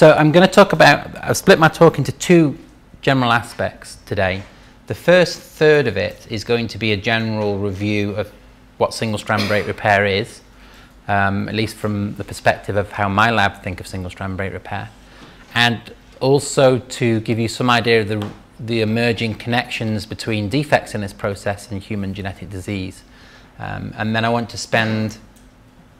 So I'm going to talk about, I've split my talk into two general aspects today. The first third of it is going to be a general review of what single strand break repair is, um, at least from the perspective of how my lab think of single strand break repair, and also to give you some idea of the, the emerging connections between defects in this process and human genetic disease. Um, and then I want to spend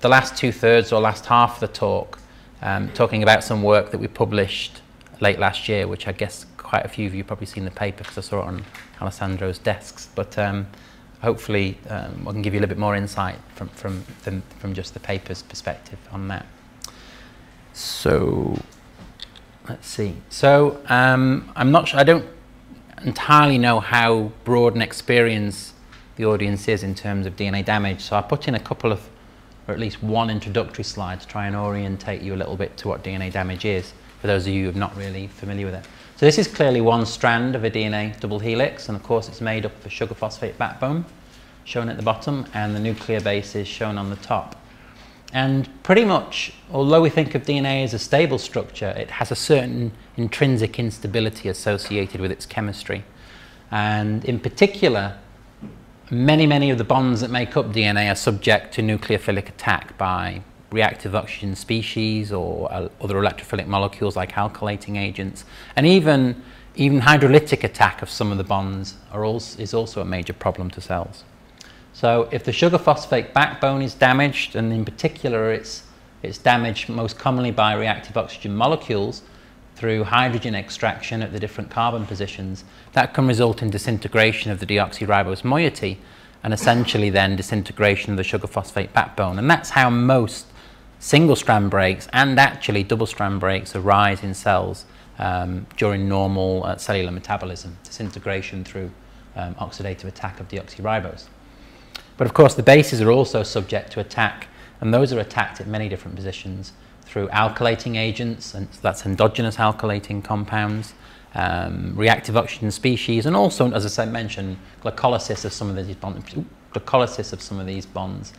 the last two thirds or last half of the talk um, talking about some work that we published late last year, which I guess quite a few of you probably seen the paper because I saw it on Alessandro's desks. But um, hopefully um, I can give you a little bit more insight from, from, than, from just the paper's perspective on that. So let's see. So um, I'm not sure, I don't entirely know how broad an experience the audience is in terms of DNA damage. So I put in a couple of, or at least one introductory slide to try and orientate you a little bit to what DNA damage is, for those of you who are not really familiar with it. So this is clearly one strand of a DNA double helix, and of course it's made up of a sugar phosphate backbone, shown at the bottom, and the nuclear base is shown on the top. And pretty much, although we think of DNA as a stable structure, it has a certain intrinsic instability associated with its chemistry. And in particular, many, many of the bonds that make up DNA are subject to nucleophilic attack by reactive oxygen species or uh, other electrophilic molecules like alkylating agents. And even, even hydrolytic attack of some of the bonds also, is also a major problem to cells. So if the sugar phosphate backbone is damaged, and in particular it's, it's damaged most commonly by reactive oxygen molecules through hydrogen extraction at the different carbon positions, that can result in disintegration of the deoxyribose moiety and essentially then disintegration of the sugar phosphate backbone. And that's how most single strand breaks and actually double strand breaks arise in cells um, during normal uh, cellular metabolism, disintegration through um, oxidative attack of deoxyribose. But of course, the bases are also subject to attack, and those are attacked at many different positions through alkylating agents, and that's endogenous alkylating compounds, um, reactive oxygen species, and also, as I said, mentioned, glycolysis of some of these bonds, glycolysis of some of these bonds,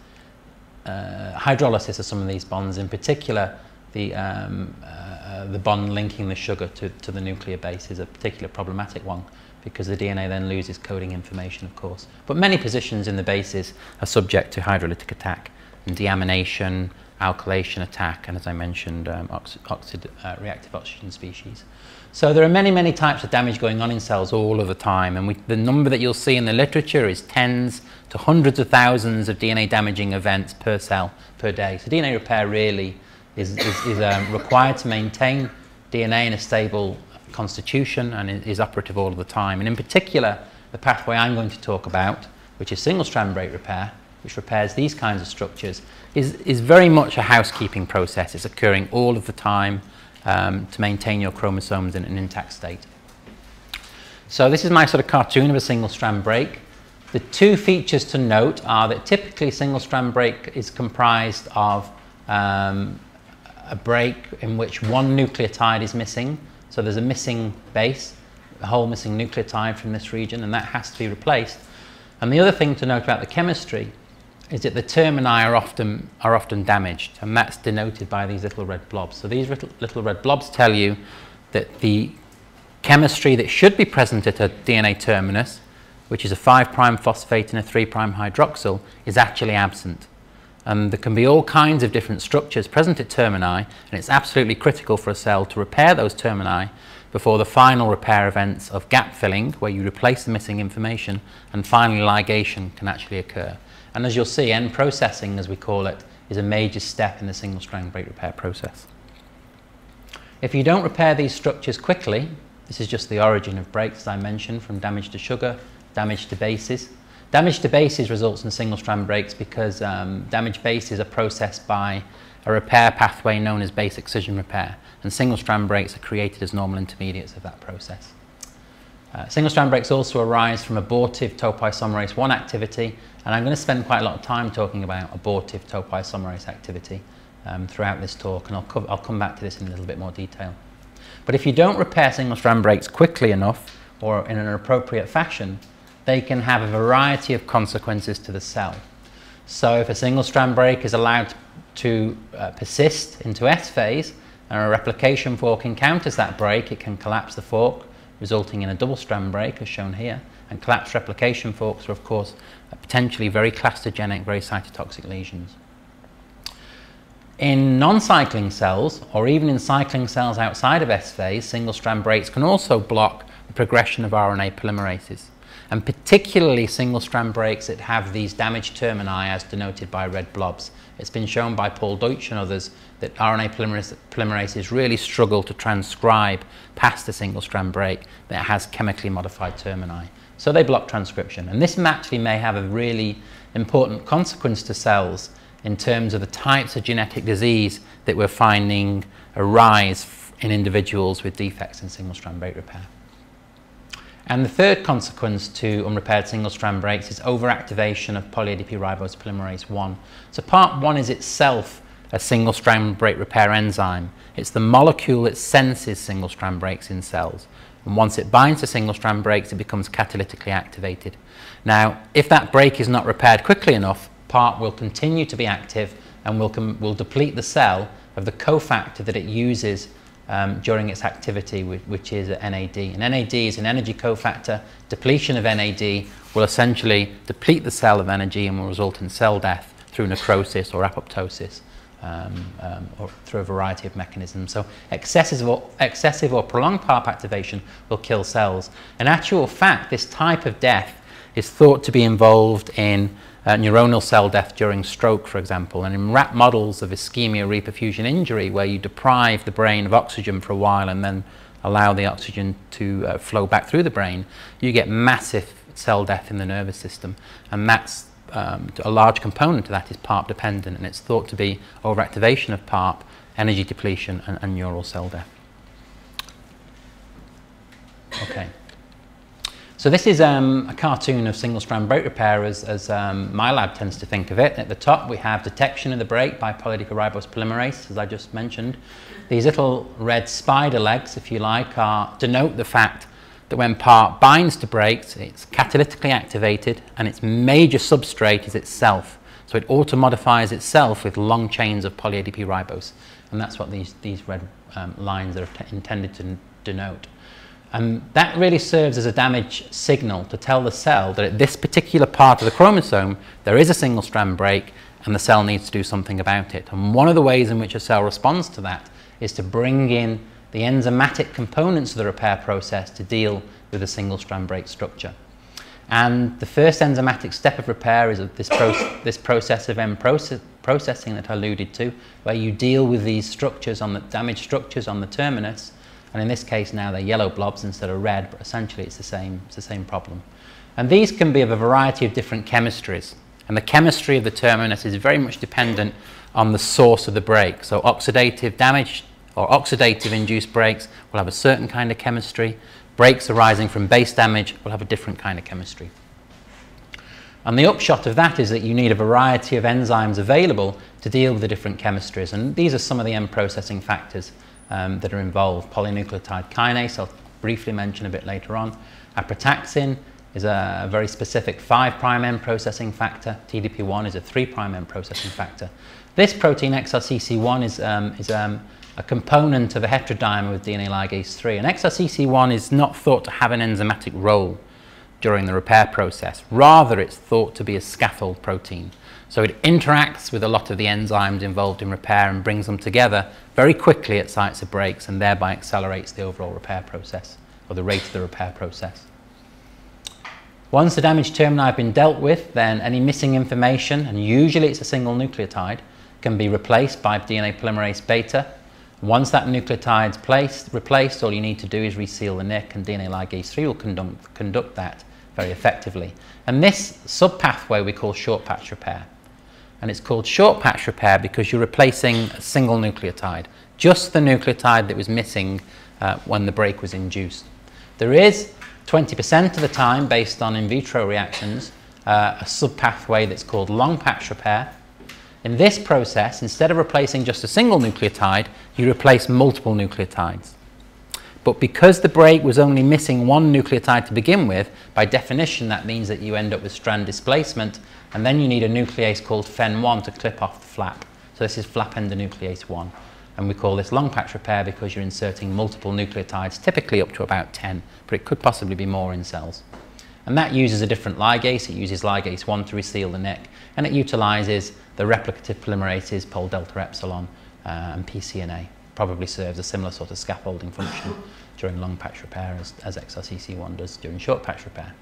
uh, hydrolysis of some of these bonds, in particular, the, um, uh, the bond linking the sugar to, to the nuclear base is a particular problematic one because the DNA then loses coding information, of course. But many positions in the bases are subject to hydrolytic attack and deamination, alkylation attack, and as I mentioned, um, oxid, uh, reactive oxygen species. So there are many, many types of damage going on in cells all of the time, and we, the number that you'll see in the literature is tens to hundreds of thousands of DNA damaging events per cell per day. So DNA repair really is, is, is um, required to maintain DNA in a stable constitution and is operative all of the time. And in particular, the pathway I'm going to talk about, which is single strand break repair, which repairs these kinds of structures, is, is very much a housekeeping process. It's occurring all of the time um, to maintain your chromosomes in an intact state. So this is my sort of cartoon of a single strand break. The two features to note are that typically single strand break is comprised of um, a break in which one nucleotide is missing so there's a missing base, a whole missing nucleotide from this region, and that has to be replaced. And the other thing to note about the chemistry is that the termini are often, are often damaged, and that's denoted by these little red blobs. So these little, little red blobs tell you that the chemistry that should be present at a DNA terminus, which is a 5' phosphate and a 3' hydroxyl, is actually absent. And there can be all kinds of different structures present at termini, and it's absolutely critical for a cell to repair those termini before the final repair events of gap filling, where you replace the missing information, and finally ligation can actually occur. And as you'll see, end processing, as we call it, is a major step in the single strand break repair process. If you don't repair these structures quickly, this is just the origin of breaks, as I mentioned, from damage to sugar, damage to bases, Damage to bases results in single strand breaks because um, damaged bases are processed by a repair pathway known as base excision repair, and single strand breaks are created as normal intermediates of that process. Uh, single strand breaks also arise from abortive topoisomerase 1 activity, and I'm going to spend quite a lot of time talking about abortive topoisomerase activity um, throughout this talk, and I'll, I'll come back to this in a little bit more detail. But if you don't repair single strand breaks quickly enough or in an appropriate fashion, they can have a variety of consequences to the cell. So if a single strand break is allowed to uh, persist into S phase and a replication fork encounters that break, it can collapse the fork, resulting in a double strand break, as shown here. And collapsed replication forks are, of course, potentially very clastogenic, very cytotoxic lesions. In non-cycling cells, or even in cycling cells outside of S phase, single-strand breaks can also block the progression of RNA polymerases, and particularly single-strand breaks that have these damaged termini as denoted by red blobs. It's been shown by Paul Doetsch and others that RNA polymerase, polymerases really struggle to transcribe past a single-strand break that has chemically modified termini. So they block transcription, and this actually may have a really important consequence to cells in terms of the types of genetic disease that we're finding arise in individuals with defects in single-strand break repair. And the third consequence to unrepaired single-strand breaks is overactivation of poly-ADP ribose polymerase 1. So PARP 1 is itself a single-strand break repair enzyme. It's the molecule that senses single-strand breaks in cells. And once it binds to single-strand breaks, it becomes catalytically activated. Now, if that break is not repaired quickly enough, part will continue to be active and will, will deplete the cell of the cofactor that it uses um, during its activity, which, which is NAD. And NAD is an energy cofactor. Depletion of NAD will essentially deplete the cell of energy and will result in cell death through necrosis or apoptosis. Um, um, or through a variety of mechanisms. So excessive or, excessive or prolonged PARP activation will kill cells. In actual fact, this type of death is thought to be involved in uh, neuronal cell death during stroke, for example. And in rat models of ischemia reperfusion injury, where you deprive the brain of oxygen for a while and then allow the oxygen to uh, flow back through the brain, you get massive cell death in the nervous system. And that's um, a large component of that is PARP dependent, and it's thought to be overactivation of PARP, energy depletion, and, and neural cell death. Okay. So this is um, a cartoon of single-strand break repair as, as um, my lab tends to think of it. At the top we have detection of the break by poly-ribose polymerase, as I just mentioned. These little red spider legs, if you like, are denote the fact that when PARP binds to breaks, it's catalytically activated and its major substrate is itself. So it auto-modifies itself with long chains of poly-ADP ribose. And that's what these, these red um, lines are intended to denote. And that really serves as a damage signal to tell the cell that at this particular part of the chromosome, there is a single strand break and the cell needs to do something about it. And one of the ways in which a cell responds to that is to bring in the enzymatic components of the repair process to deal with a single strand break structure. And the first enzymatic step of repair is this, proce this process of end process processing that I alluded to, where you deal with these structures on the damaged structures on the terminus and in this case now they're yellow blobs instead of red, but essentially it's the same, it's the same problem. And these can be of a variety of different chemistries. And the chemistry of the terminus is very much dependent on the source of the break. So oxidative damage or oxidative induced breaks will have a certain kind of chemistry. Breaks arising from base damage will have a different kind of chemistry. And the upshot of that is that you need a variety of enzymes available to deal with the different chemistries. And these are some of the end processing factors um, that are involved. Polynucleotide kinase, I'll briefly mention a bit later on. Aprataxin is a, very specific 5' end processing factor. TDP1 is a 3' end processing factor. This protein, XRCC1, is, um, is um, a component of a heterodimer with DNA ligase 3. And XRCC1 is not thought to have an enzymatic role during the repair process. Rather, it's thought to be a scaffold protein. So it interacts with a lot of the enzymes involved in repair and brings them together very quickly at sites of breaks and thereby accelerates the overall repair process or the rate of the repair process. Once the damaged termini have been dealt with, then any missing information, and usually it's a single nucleotide, can be replaced by DNA polymerase beta. Once that nucleotide's placed, replaced, all you need to do is reseal the nick and DNA ligase 3 will conduct, conduct that very effectively. And this subpathway we call short patch repair and it's called short patch repair because you're replacing a single nucleotide, just the nucleotide that was missing uh, when the break was induced. There is 20% of the time, based on in vitro reactions, uh, a subpathway that's called long patch repair. In this process, instead of replacing just a single nucleotide, you replace multiple nucleotides. But because the break was only missing one nucleotide to begin with, by definition that means that you end up with strand displacement and then you need a nuclease called FEN1 to clip off the flap. So this is flap endonuclease 1. And we call this long patch repair because you're inserting multiple nucleotides, typically up to about 10, but it could possibly be more in cells. And that uses a different ligase. It uses ligase 1 to reseal the neck, and it utilizes the replicative polymerases pol delta epsilon uh, and PCNA. Probably serves a similar sort of scaffolding function during long patch repair as, as XRCC1 does during short patch repair.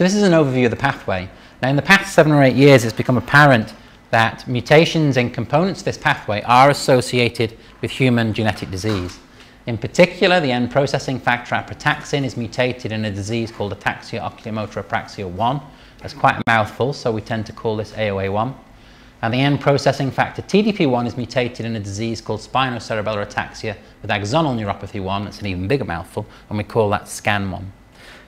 So this is an overview of the pathway. Now in the past seven or eight years it's become apparent that mutations in components of this pathway are associated with human genetic disease. In particular, the end processing factor aprataxin is mutated in a disease called ataxia oculomotor apraxia 1. That's quite a mouthful, so we tend to call this AOA1. And the end processing factor TDP1 is mutated in a disease called spinocerebellar ataxia with axonal neuropathy 1. That's an even bigger mouthful, and we call that SCAN1.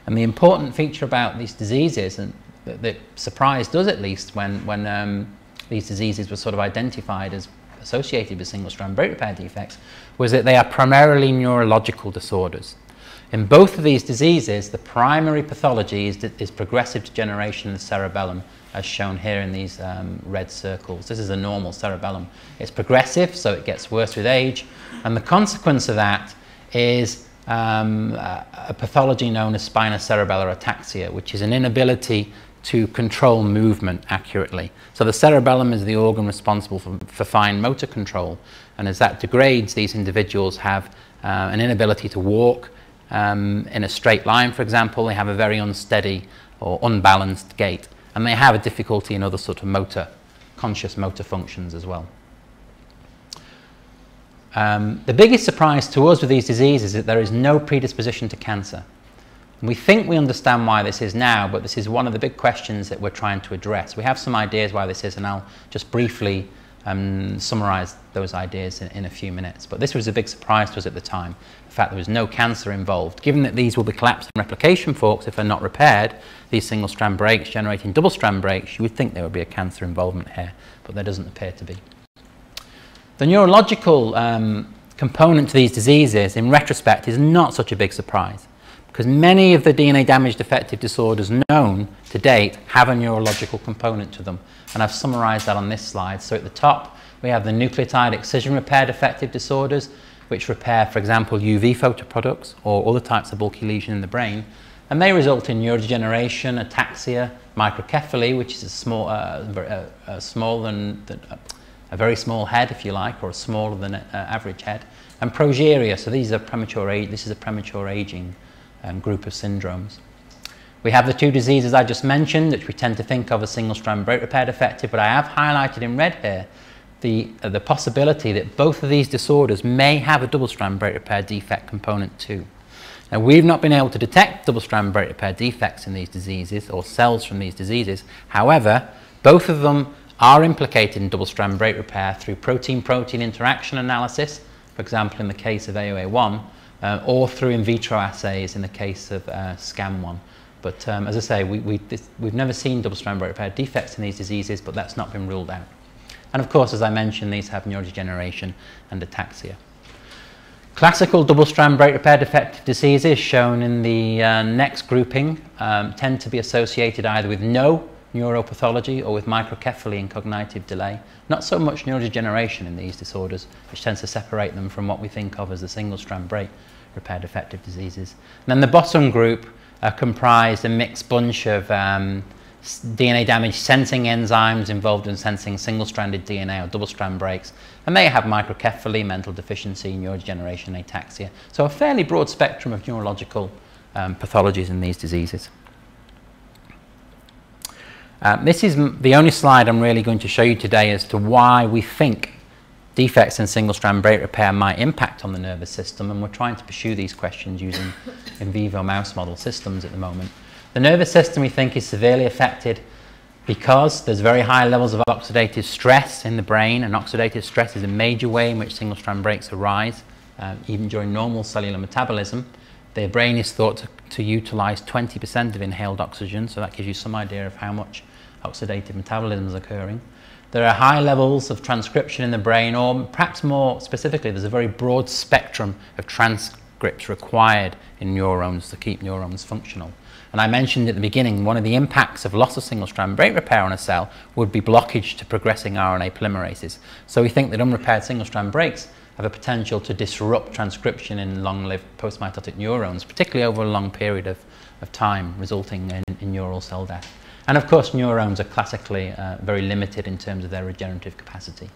And the important feature about these diseases, and that, that surprised us at least when, when um, these diseases were sort of identified as associated with single-strand break repair defects, was that they are primarily neurological disorders. In both of these diseases, the primary pathology is, is progressive degeneration in the cerebellum, as shown here in these um, red circles. This is a normal cerebellum. It's progressive, so it gets worse with age, and the consequence of that is um, a, pathology known as spinocerebellar ataxia, which is an inability to control movement accurately. So the cerebellum is the organ responsible for, for fine motor control, and as that degrades, these individuals have uh, an inability to walk um, in a straight line, for example. They have a very unsteady or unbalanced gait, and they have a difficulty in other sort of motor, conscious motor functions as well. Um, the biggest surprise to us with these diseases is that there is no predisposition to cancer. And we think we understand why this is now, but this is one of the big questions that we're trying to address. We have some ideas why this is, and I'll just briefly um, summarize those ideas in, in, a few minutes. But this was a big surprise to us at the time, the fact there was no cancer involved. Given that these will be collapsed replication forks if they're not repaired, these single strand breaks generating double strand breaks, you would think there would be a cancer involvement here, but there doesn't appear to be. The neurological um, component to these diseases, in retrospect, is not such a big surprise because many of the DNA damage defective disorders known to date have a neurological component to them. And I've summarized that on this slide. So at the top, we have the nucleotide excision repair defective disorders, which repair, for example, UV photoproducts or other types of bulky lesion in the brain. And they result in neurodegeneration, ataxia, microcephaly, which is a small, uh, a, a small than, a very small head, if you like, or a smaller than uh, average head, and progeria. So these are premature age. This is a premature aging um, group of syndromes. We have the two diseases I just mentioned, which we tend to think of as single-strand break repair defective, but I have highlighted in red here the, uh, the possibility that both of these disorders may have a double-strand break repair defect component too. Now, we've not been able to detect double-strand break repair defects in these diseases or cells from these diseases. However, both of them are implicated in double-strand break repair through protein-protein interaction analysis, for example, in the case of AOA1, uh, or through in vitro assays in the case of uh, SCAN1. But um, as I say, we, we, this, we've never seen double-strand break repair defects in these diseases, but that's not been ruled out. And of course, as I mentioned, these have neurodegeneration and ataxia. Classical double-strand break repair defective diseases shown in the uh, next grouping um, tend to be associated either with no neuropathology or with microcephaly and cognitive delay. Not so much neurodegeneration in these disorders, which tends to separate them from what we think of as the single-strand break repair defective diseases. And then the bottom group are comprised a mixed bunch of um, DNA damage sensing enzymes involved in sensing single-stranded DNA or double-strand breaks, and they have microcephaly, mental deficiency, neurodegeneration, ataxia. So a fairly broad spectrum of neurological um, pathologies in these diseases. Uh, this is the only slide I'm really going to show you today as to why we think defects in single-strand break repair might impact on the nervous system, and we're trying to pursue these questions using in vivo mouse model systems at the moment. The nervous system, we think, is severely affected because there's very high levels of oxidative stress in the brain, and oxidative stress is a major way in which single-strand breaks arise, uh, even during normal cellular metabolism. The brain is thought to, to utilize 20% of inhaled oxygen, so that gives you some idea of how much oxidative metabolism is occurring. There are high levels of transcription in the brain, or perhaps more specifically, there's a very broad spectrum of transcripts required in neurons to keep neurons functional. And I mentioned at the beginning, one of the impacts of loss of single-strand break repair on a cell would be blockage to progressing RNA polymerases. So we think that unrepaired single-strand breaks have a potential to disrupt transcription in long-lived postmitotic neurons, particularly over a long period of, of time, resulting in, in neural cell death. And of course, neurons are classically uh, very limited in terms of their regenerative capacity.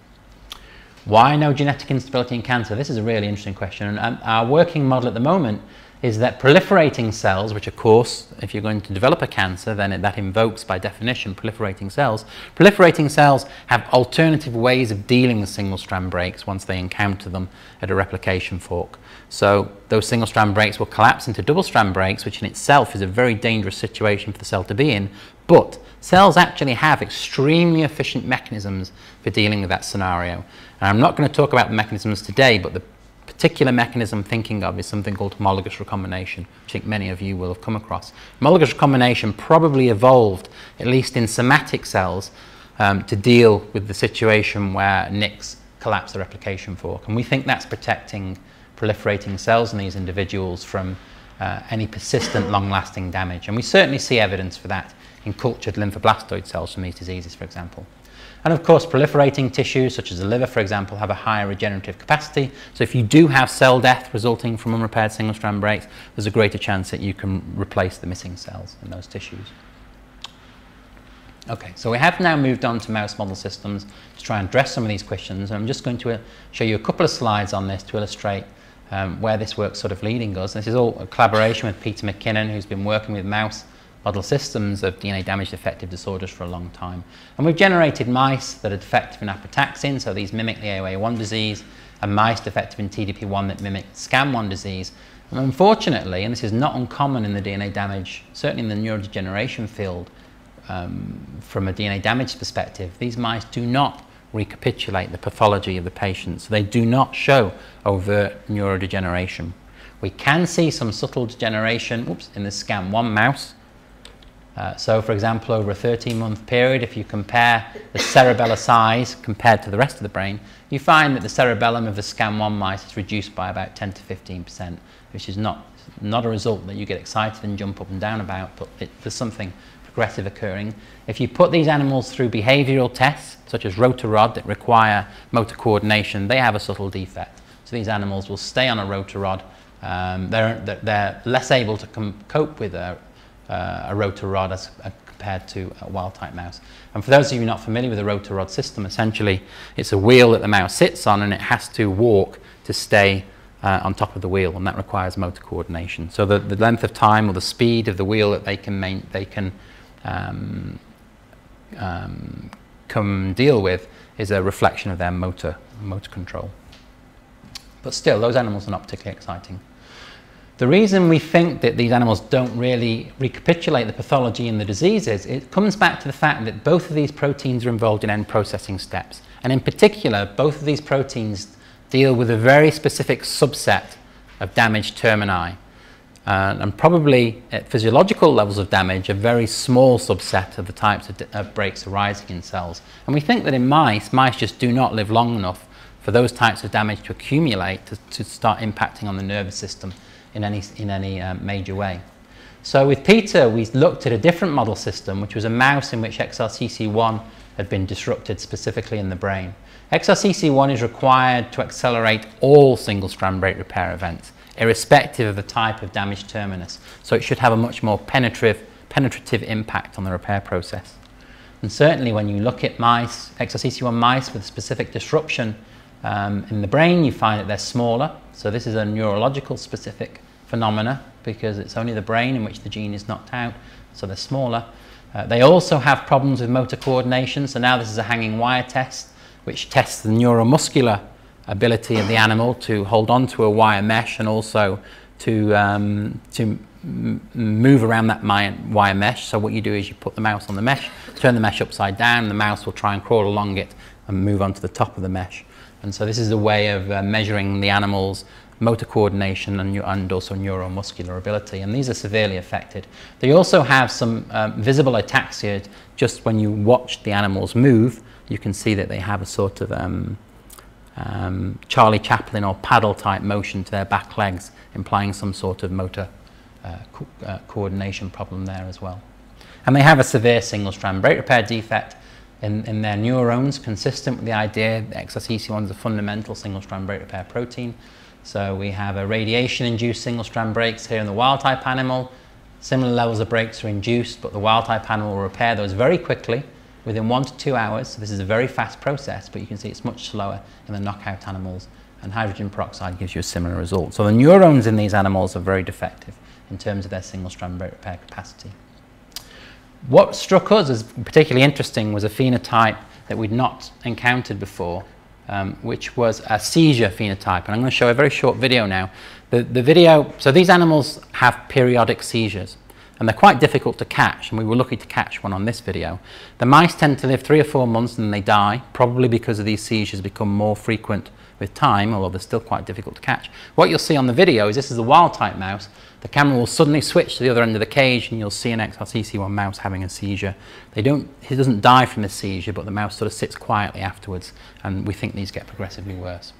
Why no genetic instability in cancer? This is a really interesting question. And um, our working model at the moment is that proliferating cells, which of course, if you're going to develop a cancer, then it, that invokes by definition proliferating cells. Proliferating cells have alternative ways of dealing with single strand breaks once they encounter them at a replication fork. So those single strand breaks will collapse into double strand breaks, which in itself is a very dangerous situation for the cell to be in. But cells actually have extremely efficient mechanisms for dealing with that scenario. And I'm not going to talk about the mechanisms today, but the particular mechanism I'm thinking of is something called homologous recombination, which I think many of you will have come across. Homologous recombination probably evolved, at least in somatic cells, um, to deal with the situation where NICs collapse the replication fork. And we think that's protecting proliferating cells in these individuals from uh, any persistent long-lasting damage. And we certainly see evidence for that in cultured lymphoblastoid cells from these diseases, for example. And of course, proliferating tissues, such as the liver, for example, have a higher regenerative capacity. So if you do have cell death resulting from unrepaired single-strand breaks, there's a greater chance that you can replace the missing cells in those tissues. Okay, so we have now moved on to mouse model systems to try and address some of these questions. And I'm just going to uh, show you a couple of slides on this to illustrate um, where this work's sort of leading us. This is all a collaboration with Peter McKinnon, who's been working with mouse model systems of DNA damage defective disorders for a long time. And we've generated mice that are defective in aprataxin, so these mimic the AOA1 disease, and mice defective in TDP1 that mimic SCAN1 disease. And unfortunately, and this is not uncommon in the DNA damage, certainly in the neurodegeneration field, um, from a DNA damage perspective, these mice do not recapitulate the pathology of the patient. So they do not show overt neurodegeneration. We can see some subtle degeneration oops, in the SCAN1 mouse, uh, so, for example, over a 13-month period, if you compare the cerebellar size compared to the rest of the brain, you find that the cerebellum of the SCAN1 mice is reduced by about 10 to 15%, which is not, not a result that you get excited and jump up and down about, but it, there's something progressive occurring. If you put these animals through behavioral tests, such as rotarod, that require motor coordination, they have a subtle defect. So these animals will stay on a rotarod. Um, they're, they're less able to cope with a, uh, a rotarod as uh, compared to a wild type mouse. And for those of you not familiar with the rotarod system, essentially it's a wheel that the mouse sits on and it has to walk to stay uh, on top of the wheel and that requires motor coordination. So the, the length of time or the speed of the wheel that they can, main, they can um, um, come deal with is a reflection of their motor, motor control. But still, those animals are not particularly exciting. The reason we think that these animals don't really recapitulate the pathology in the diseases, it comes back to the fact that both of these proteins are involved in end processing steps. And in particular, both of these proteins deal with a very specific subset of damaged termini. Uh, and probably at physiological levels of damage, a very small subset of the types of, of breaks arising in cells. And we think that in mice, mice just do not live long enough for those types of damage to accumulate to, to start impacting on the nervous system in any, in any um, major way. So with Peter, we looked at a different model system, which was a mouse in which XRCC1 had been disrupted specifically in the brain. XRCC1 is required to accelerate all single-strand break repair events, irrespective of the type of damaged terminus. So it should have a much more penetrative, penetrative impact on the repair process. And certainly when you look at mice, XRCC1 mice with specific disruption um, in the brain, you find that they're smaller. So this is a neurological specific phenomena because it's only the brain in which the gene is knocked out, so they're smaller. Uh, they also have problems with motor coordination, so now this is a hanging wire test which tests the neuromuscular ability of the animal to hold on to a wire mesh and also to, um, to move around that wire mesh. So what you do is you put the mouse on the mesh, turn the mesh upside down, the mouse will try and crawl along it and move onto the top of the mesh. And so this is a way of uh, measuring the animal's motor coordination and, and, also neuromuscular ability. And these are severely affected. They also have some um, visible ataxia. Just when you watch the animals move, you can see that they have a sort of um, um, Charlie Chaplin or paddle type motion to their back legs, implying some sort of motor uh, co uh, coordination problem there as well. And they have a severe single strand break repair defect in, in their neurons, consistent with the idea that XRCC1 is a fundamental single strand break repair protein. So we have a radiation induced single strand breaks here in the wild type animal. Similar levels of breaks are induced, but the wild type animal will repair those very quickly within one to two hours. So this is a very fast process, but you can see it's much slower in the knockout animals. And hydrogen peroxide gives you a similar result. So the neurons in these animals are very defective in terms of their single strand break repair capacity. What struck us as particularly interesting was a phenotype that we'd not encountered before, um, which was a seizure phenotype. And I'm going to show a very short video now. The, the video, so these animals have periodic seizures and they're quite difficult to catch, and we were lucky to catch one on this video. The mice tend to live three or four months and then they die, probably because of these seizures become more frequent with time, although they're still quite difficult to catch. What you'll see on the video is this is a wild-type mouse. The camera will suddenly switch to the other end of the cage and you'll see an XRCC1 mouse having a seizure. They don't, he doesn't die from the seizure, but the mouse sort of sits quietly afterwards, and we think these get progressively worse.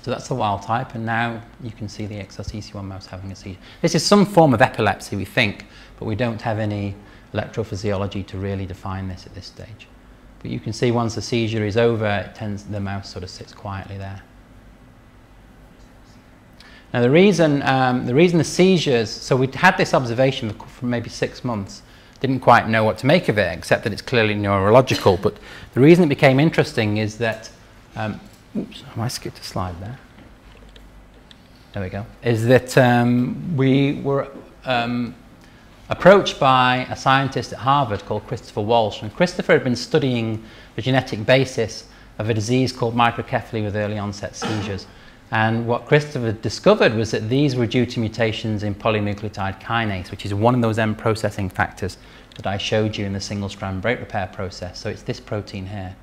So that's the wild type, and now you can see the XRCC1 mouse having a seizure. This is some form of epilepsy, we think, but we don't have any electrophysiology to really define this at this stage. But you can see once the seizure is over, it tends, the mouse sort of sits quietly there. Now the reason, um, the reason the seizures, so we had this observation for, maybe six months, didn't quite know what to make of it, except that it's clearly neurological. But the reason it became interesting is that um, oops, I skipped a slide there. There we go. Is that um, we were um, approached by a scientist at Harvard called Christopher Walsh. And Christopher had been studying the genetic basis of a disease called microcephaly with early onset seizures. And what Christopher discovered was that these were due to mutations in polynucleotide kinase, which is one of those end processing factors that I showed you in the single strand break repair process. So it's this protein here.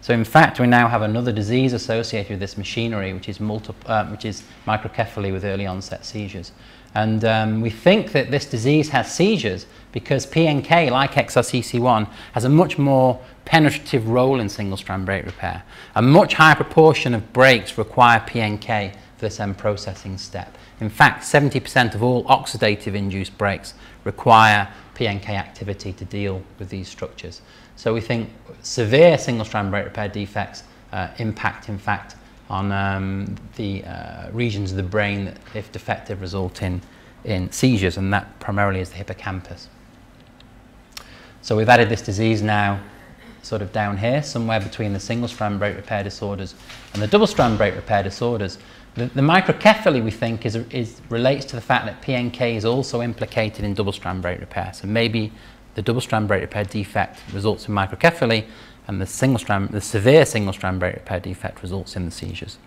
So in fact, we now have another disease associated with this machinery, which is, uh, which is microcephaly with early onset seizures. And um, we think that this disease has seizures because PNK, like XRCC1, has a much more penetrative role in single-strand break repair. A much higher proportion of breaks require PNK for this end processing step. In fact, 70% of all oxidative induced breaks require PNK activity to deal with these structures. So we think severe single-strand break repair defects uh, impact, in fact, on um, the uh, regions of the brain that, if defective, result in, in seizures, and that primarily is the hippocampus. So we've added this disease now sort of down here, somewhere between the single-strand break repair disorders and the double-strand break repair disorders. The, the microcephaly, we think, is, is, relates to the fact that PNK is also implicated in double-strand break repair. So maybe the double-strand break repair defect results in microcephaly, and the single strand, the severe single strand break repair defect results in the seizures.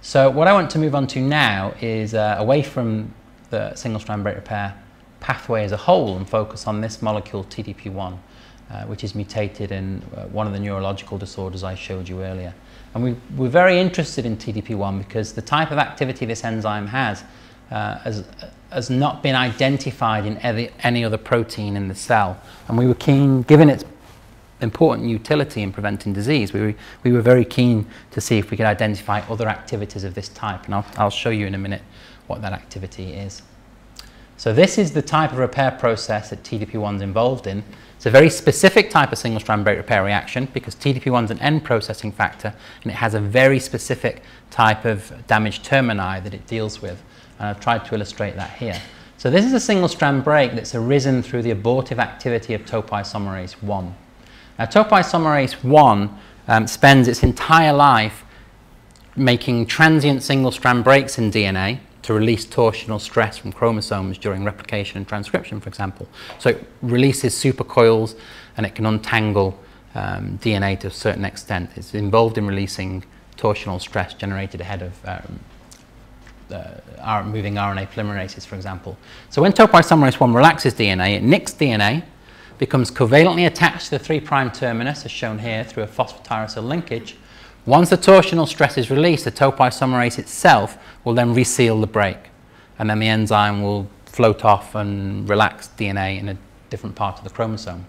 So what I want to move on to now is uh, away from the single strand break repair pathway as a whole and focus on this molecule TDP1, uh, which is mutated in uh, one of the neurological disorders I showed you earlier. And we, we're very interested in TDP1 because the type of activity this enzyme has uh, has, has not been identified in any, any other protein in the cell. And we were keen, given its important utility in preventing disease, we were, we were very keen to see if we could identify other activities of this type. And I'll, I'll show you in a minute what that activity is. So this is the type of repair process that TDP1 is involved in. It's a very specific type of single-strand break repair reaction because TDP1 is an end processing factor and it has a very specific type of damaged termini that it deals with. And I've tried to illustrate that here. So this is a single strand break that's arisen through the abortive activity of topoisomerase 1. Now topoisomerase 1 um, spends its entire life making transient single strand breaks in DNA to release torsional stress from chromosomes during replication and transcription, for example. So it releases supercoils and it can untangle um, DNA to a certain extent. It's involved in releasing torsional stress generated ahead of um, uh, moving RNA polymerases, for example. So when topoisomerase 1 relaxes DNA, it nicks DNA, becomes covalently attached to the 3' terminus, as shown here, through a phosphotyrosine linkage. Once the torsional stress is released, the topoisomerase itself will then reseal the break, and then the enzyme will float off and relax DNA in a different part of the chromosome.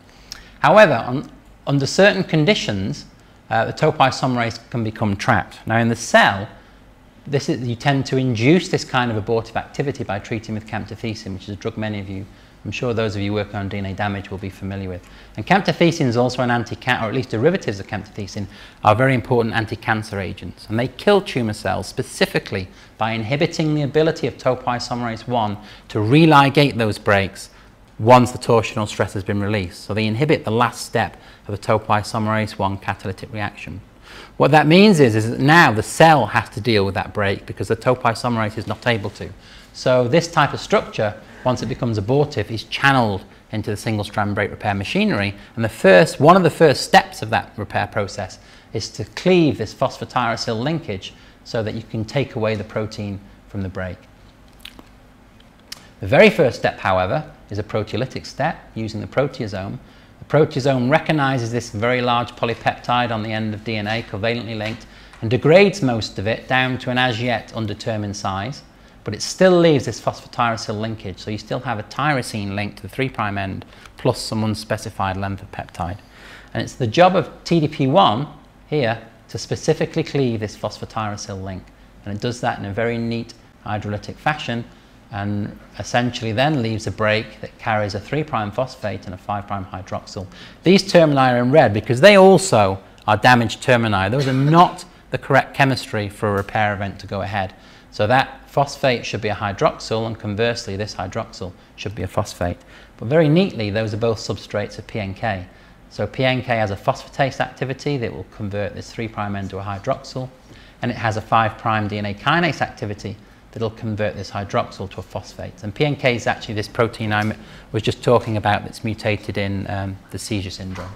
However, on, under certain conditions, uh, the topoisomerase can become trapped. Now, in the cell, this is, you tend to induce this kind of abortive activity by treating with camptothecin, which is a drug many of you, I'm sure those of you working on DNA damage will be familiar with. And camptothecin is also an anti-cancer, or at least derivatives of camptothecin are very important anti-cancer agents. And they kill tumour cells specifically by inhibiting the ability of topoisomerase 1 to religate those breaks once the torsional stress has been released. So they inhibit the last step of the topoisomerase 1 catalytic reaction. What that means is, is that now the cell has to deal with that break because the topoisomerase is not able to. So this type of structure, once it becomes abortive, is channeled into the single strand break repair machinery. And the first, one of the first steps of that repair process is to cleave this phosphotyrosine linkage so that you can take away the protein from the break. The very first step, however, is a proteolytic step using the proteasome. Proteasome recognizes this very large polypeptide on the end of DNA, covalently linked, and degrades most of it down to an as yet undetermined size. But it still leaves this phosphotyrosine linkage, so you still have a tyrosine link to the 3' end plus some unspecified length of peptide. And it's the job of TDP1 here to specifically cleave this phosphotyrosine link. And it does that in a very neat hydrolytic fashion and essentially then leaves a break that carries a 3' phosphate and a 5' hydroxyl. These termini are in red because they also are damaged termini. Those are not the correct chemistry for a repair event to go ahead. So that phosphate should be a hydroxyl and conversely this hydroxyl should be a phosphate. But very neatly those are both substrates of PNK. So PNK has a phosphatase activity that will convert this 3' end to a hydroxyl and it has a 5' DNA kinase activity that'll convert this hydroxyl to a phosphate. And PNK is actually this protein I was just talking about that's mutated in um, the seizure syndrome.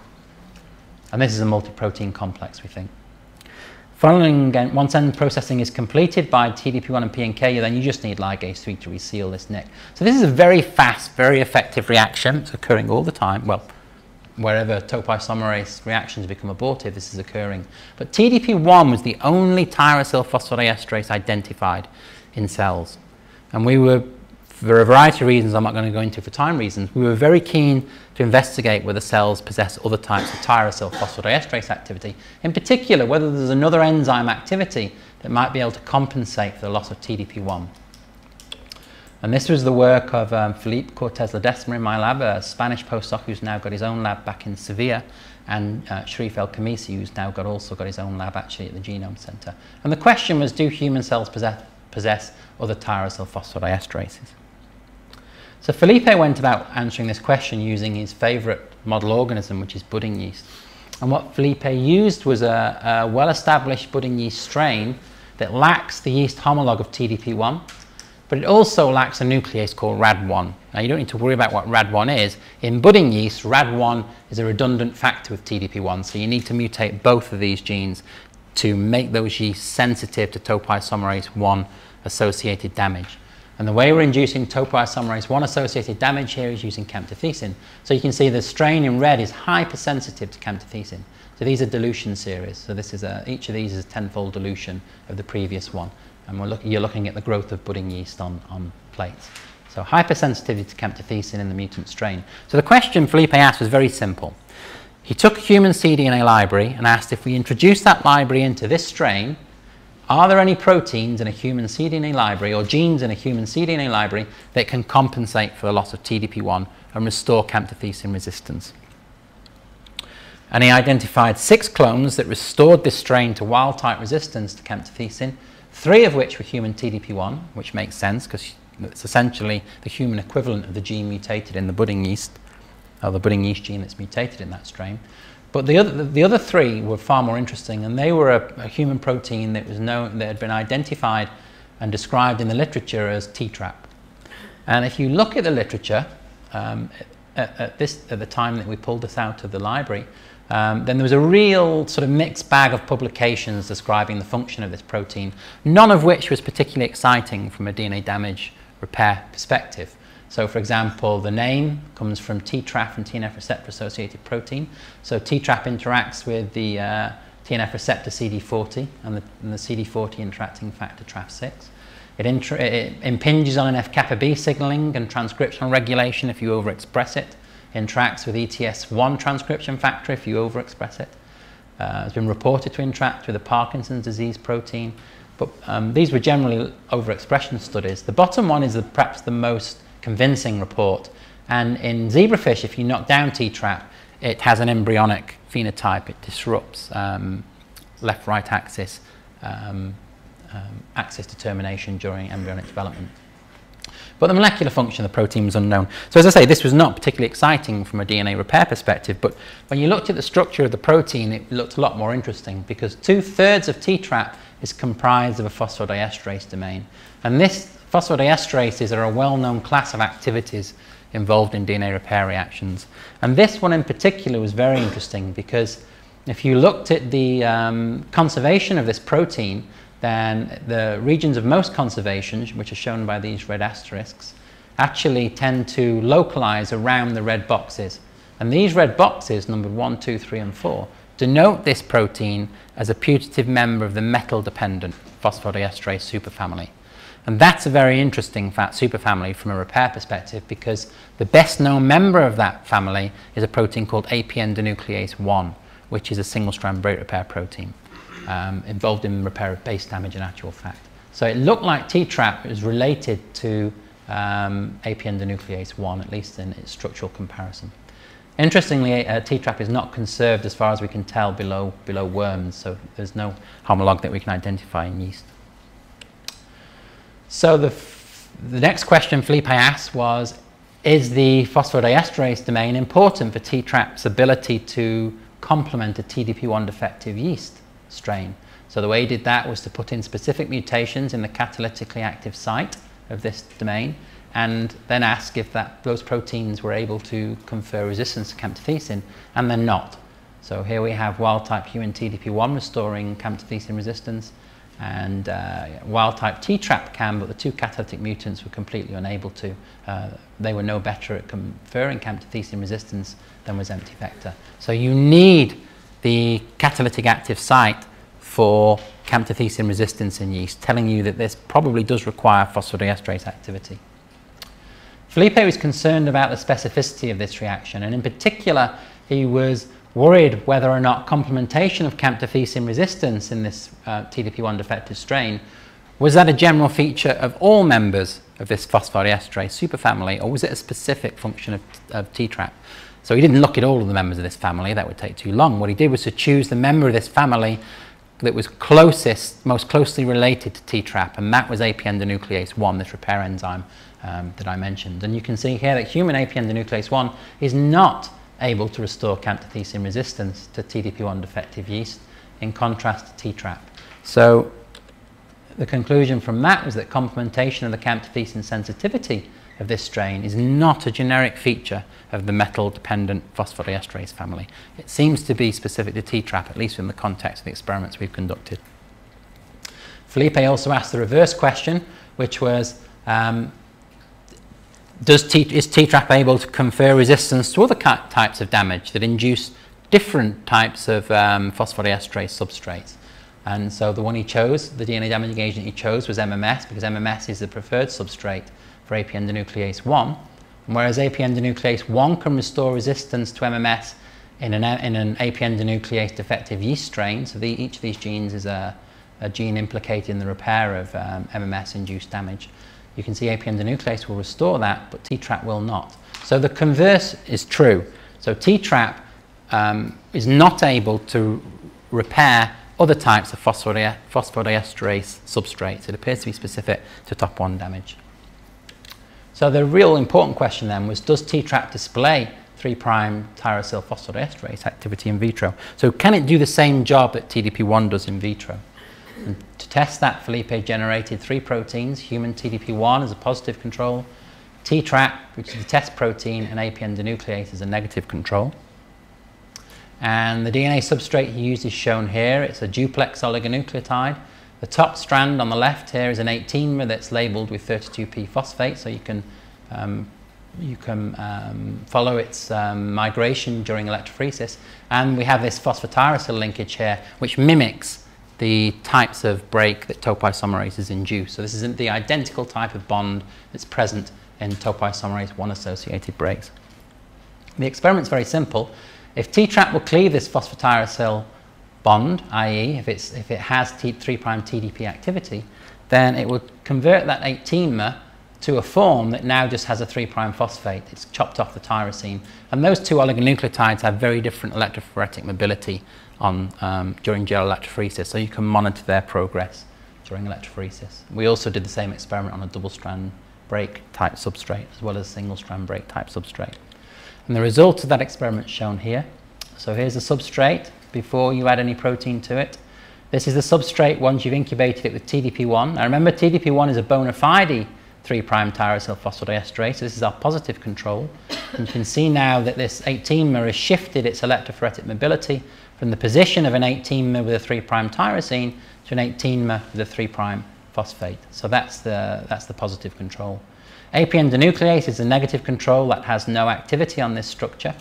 And this is a multi-protein complex, we think. Following, once end processing is completed by TDP1 and PNK, then you just need ligase 3 to reseal this nick. So this is a very fast, very effective reaction. It's occurring all the time. Well, wherever topoisomerase reactions become abortive, this is occurring. But TDP1 was the only tyrosyl phosphodiesterase identified in cells. And we were, for a variety of reasons I'm not going to go into for time reasons, we were very keen to investigate whether cells possess other types of tyrosyl phosphodiesterase activity, in particular whether there's another enzyme activity that might be able to compensate for the loss of TDP1. And this was the work of um, Felipe Cortes Ledesma in my lab, a Spanish postdoc who's now got his own lab back in Sevilla, and uh, Sherif El Khamisy, who's now got also got his own lab actually at the Genome Center. And the question was, do human cells possess possess other tyrosyl phosphodiesterases. So Felipe went about answering this question using his favorite model organism, which is budding yeast. And what Felipe used was a, a well-established budding yeast strain that lacks the yeast homologue of TDP1, but it also lacks a nuclease called RAD1. Now you don't need to worry about what RAD1 is. In budding yeast, RAD1 is a redundant factor with TDP1, so you need to mutate both of these genes to make those yeast sensitive to topoisomerase 1 associated damage. And the way we're inducing topoisomerase 1 associated damage here is using camptothecin. So you can see the strain in red is hypersensitive to camptothecin. So these are dilution series. So this is a, each of these is a tenfold dilution of the previous one. And we're look, you're looking at the growth of budding yeast on, on plates. So hypersensitivity to camptothecin in the mutant strain. So the question Felipe asked was very simple. He took a human cDNA library and asked if we introduce that library into this strain, are there any proteins in a human cDNA library or genes in a human cDNA library that can compensate for the loss of TDP1 and restore camptothecin resistance? And he identified six clones that restored this strain to wild-type resistance to camptothecin, three of which were human TDP1, which makes sense because it's essentially the human equivalent of the gene mutated in the budding yeast uh, the budding yeast gene that's mutated in that strain. But the other, the other three were far more interesting, and they were a, a human protein that was known, that had been identified and described in the literature as TTRAP. And if you look at the literature, um, at, at, this, at the time that we pulled this out of the library, um, then there was a real sort of mixed bag of publications describing the function of this protein, none of which was particularly exciting from a DNA damage repair perspective. So for example, the name comes from TRAF and TNF receptor associated protein. So TRAF interacts with the uh, TNF receptor CD40 and the, and the CD40 interacting factor TRAF6. It, it, impinges on NF-kappa B signaling and transcriptional regulation if you overexpress it. interacts with ETS1 transcription factor if you overexpress it. Uh, it's been reported to interact with the Parkinson's disease protein, but um, these were generally overexpression studies. The bottom one is the, perhaps the most convincing report. And in zebrafish, if you knock down T-trap, it has an embryonic phenotype. It disrupts um, left-right axis um, um, axis determination during embryonic development. But the molecular function of the protein was unknown. So as I say, this was not particularly exciting from a DNA repair perspective, but when you looked at the structure of the protein, it looked a lot more interesting because two-thirds of T-trap is comprised of a phosphodiesterase domain. And this phosphodiesterases are a well-known class of activities involved in DNA repair reactions. And this one in particular was very interesting because if you looked at the um, conservation of this protein, then the regions of most conservation, which are shown by these red asterisks, actually tend to localize around the red boxes. And these red boxes, numbered 1, 2, 3, and 4, denote this protein as a putative member of the metal-dependent phosphodiesterase superfamily. And that's a very interesting fat superfamily from a repair perspective because the best known member of that family is a protein called APN denuclease 1, which is a single-strand break repair protein um, involved in repair of base damage in actual fact. So it looked like T-trap is related to um, APN denuclease 1, at least in its structural comparison. Interestingly, uh, T-trap is not conserved as far as we can tell below, below worms, so there's no homolog that we can identify in yeast. So the, the next question Felipe asked was, is the phosphodiesterase domain important for T-trap's ability to complement a TDP1 defective yeast? strain. So the way he did that was to put in specific mutations in the catalytically active site of this domain and then ask if that, those proteins were able to confer resistance to camptothecin, and they're not. So here we have wild-type human TDP1 restoring camptothecin resistance, and uh, wild-type T-trap can, but the two catalytic mutants were completely unable to. Uh, they were no better at conferring camptothecin resistance than was empty vector. So you need the catalytic active site for camptothecin resistance in yeast, telling you that this probably does require phosphodiesterase activity. Felipe was concerned about the specificity of this reaction, and in particular, he was worried whether or not complementation of camptothecin resistance in this uh, TDP1 defective strain was that a general feature of all members of this phosphodiesterase superfamily, or was it a specific function of, of T-trap? So he didn't look at all of the members of this family, that would take too long. What he did was to choose the member of this family that was closest, most closely related to T-trap, and that was APN denuclease 1, this repair enzyme um, that I mentioned. And you can see here that human APN denuclease 1 is not able to restore camptothecin resistance to TDP1 defective yeast, in contrast to T-trap. So the conclusion from that was that complementation of the camptothecin sensitivity of this strain is not a generic feature of the metal-dependent phosphodiesterase family. It seems to be specific to T-trap, at least in the context of the experiments we've conducted. Felipe also asked the reverse question, which was, um, does T, is T-trap able to confer resistance to other types of damage that induce different types of um, phosphodiesterase substrates? And so the one he chose, the DNA damaging agent he chose was MMS because MMS is the preferred substrate for APN denuclease 1. whereas APN denuclease 1 can restore resistance to MMS in an, in an APN denuclease defective yeast strain, so the, each of these genes is a, a, gene implicated in the repair of um, MMS-induced damage. You can see APN denuclease will restore that, but T-trap will not. So the converse is true. So T-trap um, is not able to repair other types of phosphodiesterase substrates. It appears to be specific to top 1 damage. So the real important question then was, does T-trap display 3' tyrosyl phosphodiesterase activity in vitro? So can it do the same job that TDP1 does in vitro? And to test that, Felipe generated three proteins, human TDP1 as a positive control, T-trap, which is the test protein, and APN denuclease as a negative control. And the DNA substrate he used is shown here. It's a duplex oligonucleotide the top strand on the left here is an 18-mer that's labeled with 32p phosphate, so you can, um, you can um, follow its um, migration during electrophoresis. And we have this phosphotyrosyl linkage here, which mimics the types of break that topoisomerases induce. So this isn't the identical type of bond that's present in topoisomerase 1 associated breaks. The experiment's very simple. If T-trap will cleave this phosphotyrosol bond, i.e. if, if it has T, 3' TDP activity, then it would convert that 18-mer to a form that now just has a 3' phosphate. It's chopped off the tyrosine. And those two oligonucleotides have very different electrophoretic mobility on, um, during gel electrophoresis, so you can monitor their progress during electrophoresis. We also did the same experiment on a double-strand break type substrate as well as single-strand break type substrate. And the result of that experiment is shown here. So here's the substrate before you add any protein to it. This is the substrate once you've incubated it with TDP1. Now remember TDP1 is a bona fide 3' tyrosyl phosphodiesterase. So this is our positive control. And you can see now that this 18-mer has shifted its electrophoretic mobility from the position of an 18-mer with a 3' tyrosine to an 18-mer with a 3' phosphate. So that's the, that's the positive control. AP endonuclease is a negative control that has no activity on this structure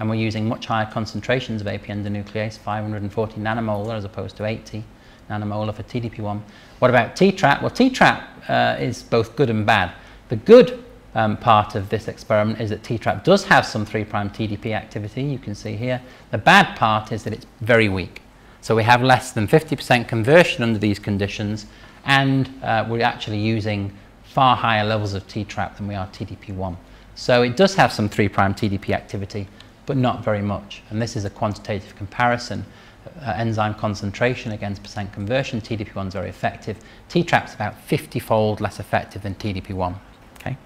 and we're using much higher concentrations of AP endonuclease, 540 nanomolar as opposed to 80 nanomolar for TDP1. What about T-trap? Well, T-trap uh, is both good and bad. The good um, part of this experiment is that T-trap does have some 3' TDP activity, you can see here. The bad part is that it's very weak. So we have less than 50% conversion under these conditions and uh, we're actually using far higher levels of T-trap than we are TDP1. So it does have some 3' TDP activity, but not very much. And this is a quantitative comparison. Uh, enzyme concentration against percent conversion, TDP1 is very effective. T-trap is about 50-fold less effective than TDP1. Okay?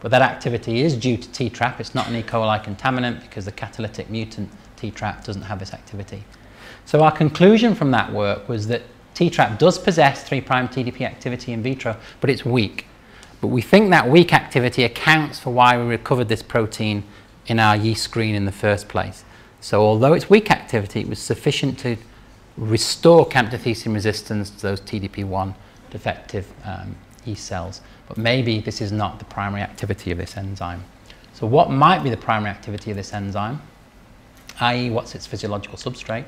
But that activity is due to T-trap. It's not an E. coli contaminant because the catalytic mutant T-trap doesn't have this activity. So our conclusion from that work was that T-trap does possess 3' TDP activity in vitro, but it's weak. But we think that weak activity accounts for why we recovered this protein in our yeast screen in the first place. So although it's weak activity, it was sufficient to restore camptothecin resistance to those TDP1 defective um, yeast cells. But maybe this is not the primary activity of this enzyme. So what might be the primary activity of this enzyme, i.e. what's its physiological substrate?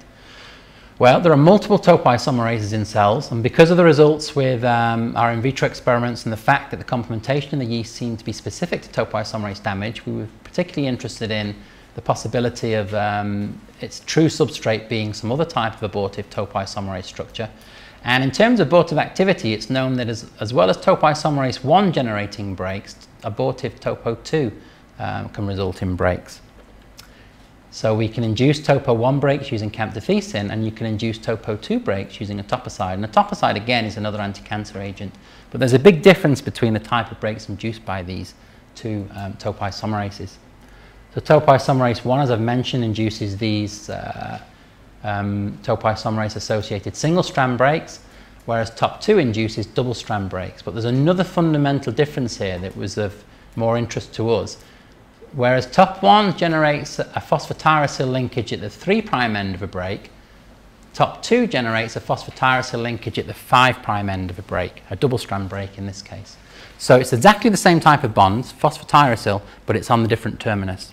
Well, there are multiple topoisomerases in cells, and because of the results with um, our in vitro experiments and the fact that the complementation in the yeast seemed to be specific to topoisomerase damage, we were particularly interested in the possibility of um, its true substrate being some other type of abortive topoisomerase structure. And in terms of abortive activity, it's known that as, as well as topoisomerase 1 generating breaks, abortive topo 2 um, can result in breaks. So we can induce topo 1 breaks using camptothecin and you can induce topo 2 breaks using etoposide. And etoposide again is another anti-cancer agent. But there's a big difference between the type of breaks induced by these two um, topoisomerases. So topoisomerase 1, as I've mentioned, induces these uh, um, topoisomerase associated single strand breaks, whereas TOP2 induces double strand breaks. But there's another fundamental difference here that was of more interest to us. Whereas TOP1 generates a phosphotyrosyl linkage at the 3' end of a break, TOP2 generates a phosphotyrosyl linkage at the 5' end of a break, a double strand break in this case. So it's exactly the same type of bonds, phosphotyrosyl, but it's on the different terminus.